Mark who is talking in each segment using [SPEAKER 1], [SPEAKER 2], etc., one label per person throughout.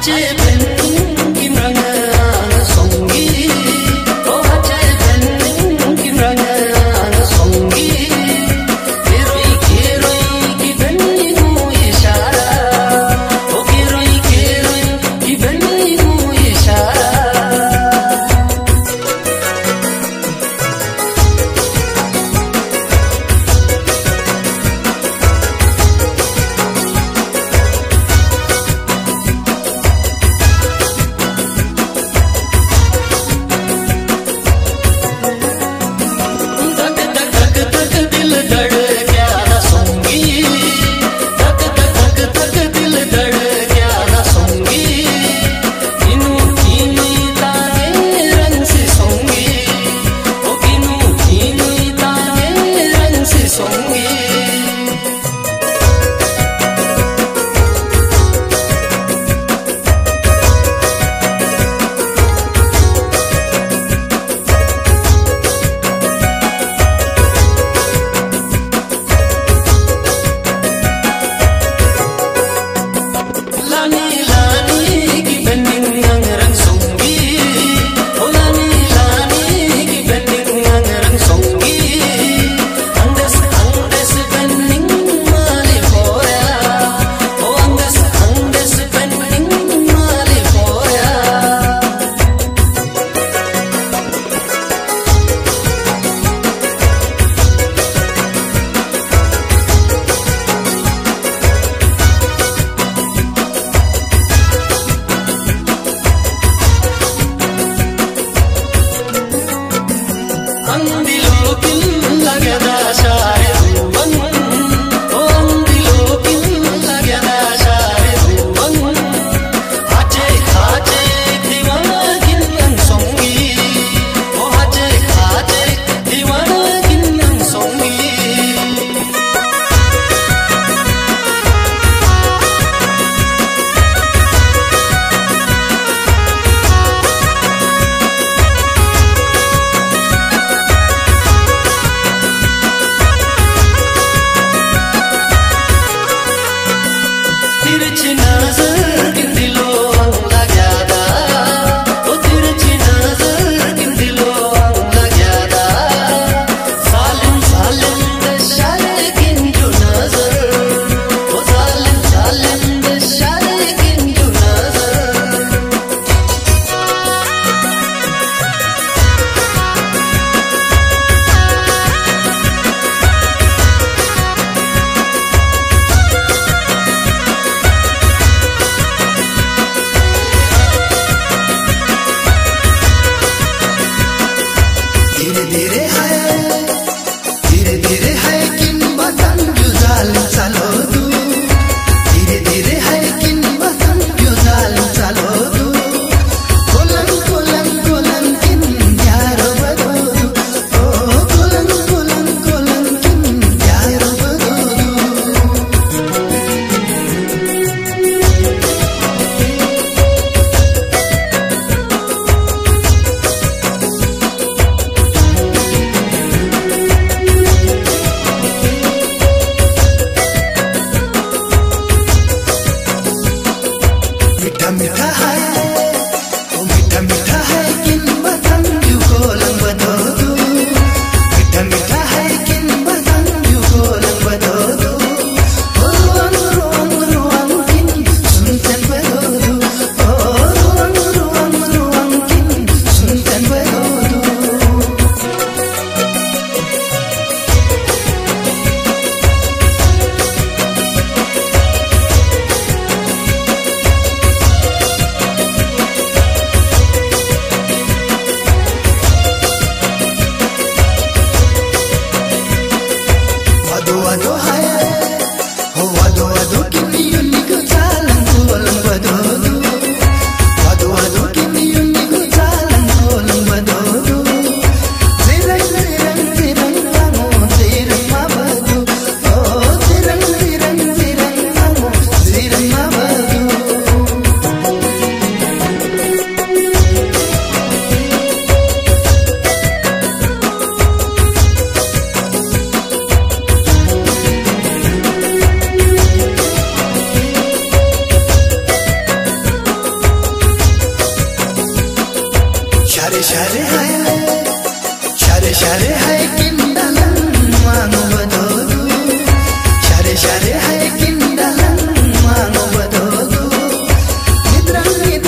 [SPEAKER 1] touch.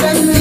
[SPEAKER 1] Thank.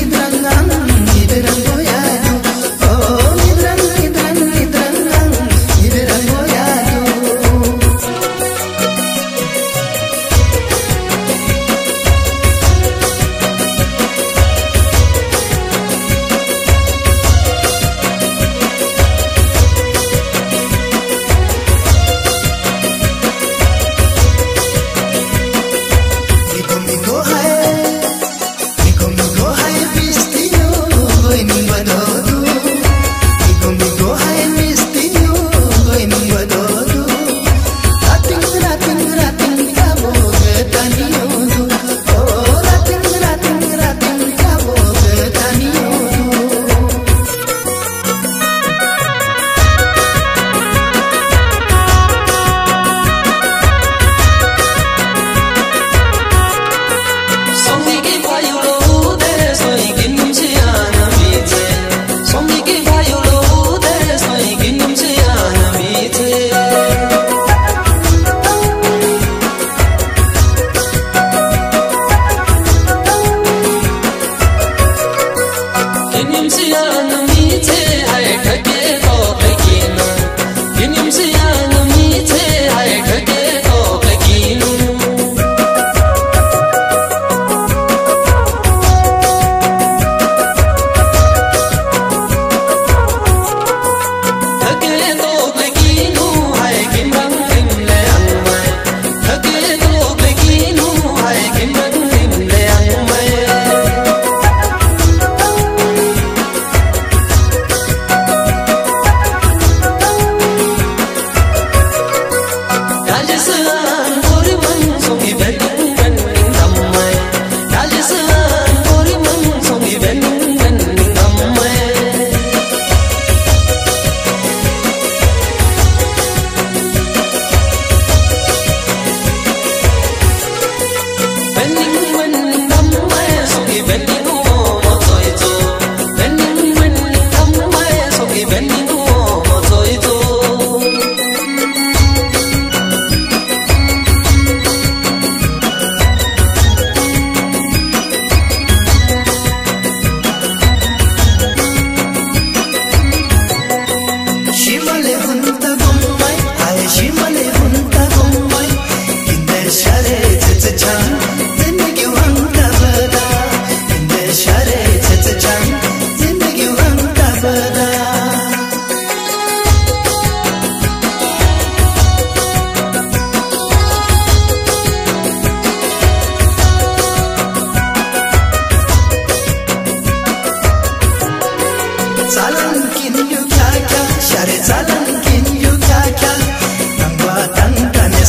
[SPEAKER 1] acısın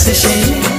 [SPEAKER 1] session.